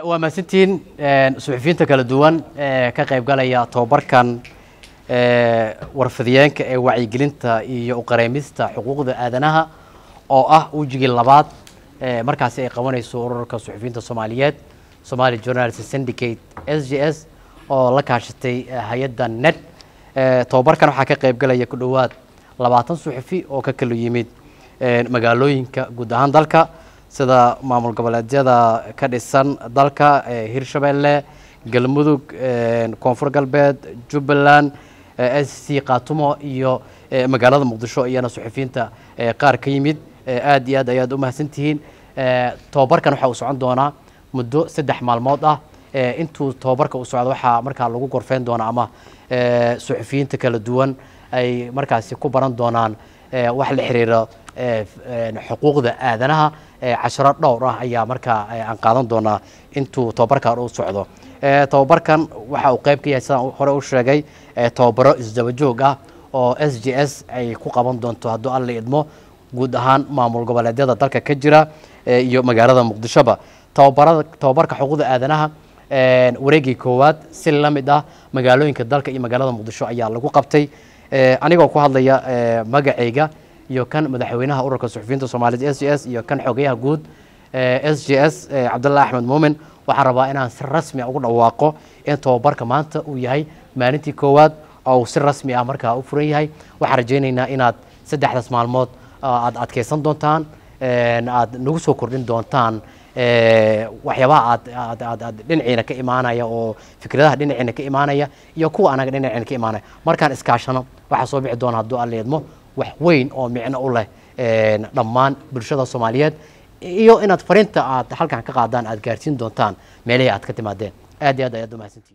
waa mahadsantihiin suxufiyiinta kala duwan ee ka qayb galaya tobabarkan warfidiyeenka ee wacyigelinta iyo uqareemista xuquuqda aadanaha oo ah wejigii labaad markaasi ay qabanayso ururka suxufiyiinta soomaaliyeed somali journalist syndicate s j s oo la kaashatay hay'adda net tobabarkan waxaa ka qayb galaya ku dhowaad labaatan suxufi oo ka kala yimid magaalooyinka guud ahaan dalka sida maamul goboleedyada ka dhisan dalka hirshabelle galmudug koonfur galbeed jubbaland s c khaatumo iyo magaalada muqdisho iyana suxufiyiinta qaar ka yimid aad iyo aad ayaad u mahadsantihiin. Tobabarkan waxaa uu socon doonaa muddo saddex maalmood ah. Intuu tobabarka u socdo waxaa markaa lagu gorfeyn doonaa ama suxufiyiinta kala duwan ay markaasi ku baran doonaan wax la xiriira xuquuqda aadanaha casharo dhowr ah ayaa markaa aan qaadan doonaa intuu tobabarkan u socdo. Tobabarkan waxa uu qayb ka yahay sidaan hore u sheegay tobabaro isdaba joog ah oo s j s ay ku qaban doonto hadduu alla idmo guud ahaan maamul goboleedyada dalka ka jira iyo magaalada muqdishoba tobabarada tobabarka xuquuqda aadanaha wareegii koowaad si la mid ah magaalooyinka dalka iyo magaalada muqdisho ayaa lagu qabtay. Anigoo ku hadlaya magacayga iyo kan madaxweynaha ururka suxufiyiinta soomaaliyed s j s iyo kan xogeyaha guud s j s cabdullahi axmed muumin waxaan rabaa inaan si rasmi a ugu dhawaaqo in tobabarka maanta uu yahay maalintii koowaad oo uu si rasmi ah markaa u furan yahay waxaan rajaynaynaa inaad saddexdaas maalmood aad adkeysan doontaan aad nagu soo kordhin doontaan waxyaabaha aad aad aad dhinaciina ka imaanaya oo fikradaha dhinaciina ka imaanaya iyo kuwa anaga dhinaciina ka imaanaya markaan iskaashano waxaa soo bixi doona hadduu alla idmo wax weyn oo micno u leh dhammaan bulshada soomaaliyeed. Iyo inaad fariinta aad halkan ka qaadaan aad gaarsiin doontaan meelihii aad ka timaadeen. Aad iyo aad ayaad u mahadsantihin